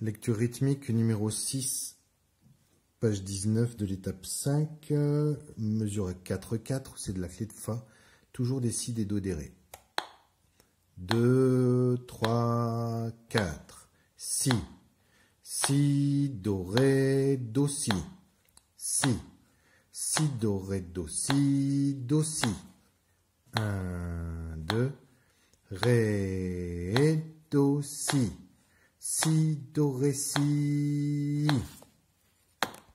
Lecture rythmique numéro 6, page 19 de l'étape 5, mesure 4-4, c'est de la clé de Fa, toujours des Si, des Do, des Ré. 2, 3, 4, Si, Si, Do, Ré, Do, Si, Si, Si, Do, Ré, Do, Si, Do, Si. 1, 2, Ré, Do, Si. Si, Do, Ré, Si.